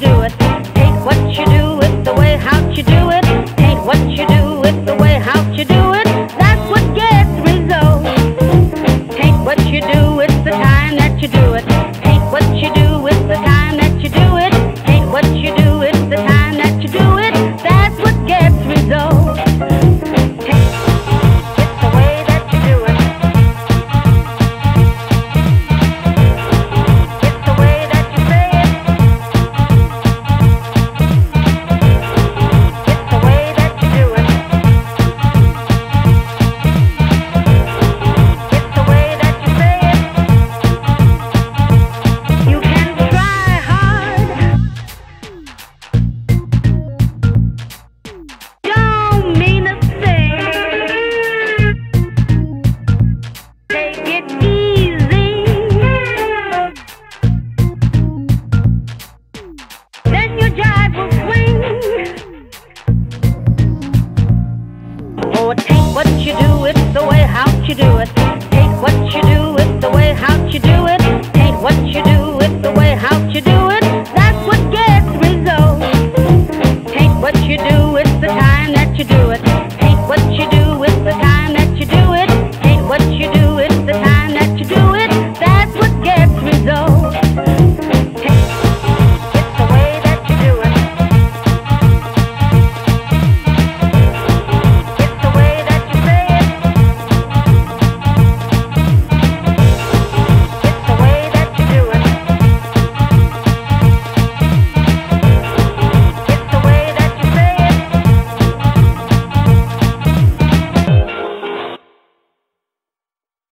you do it. Ain't what you do with the way how you do it. Ain't what you do with the way. you do it. Take what you do.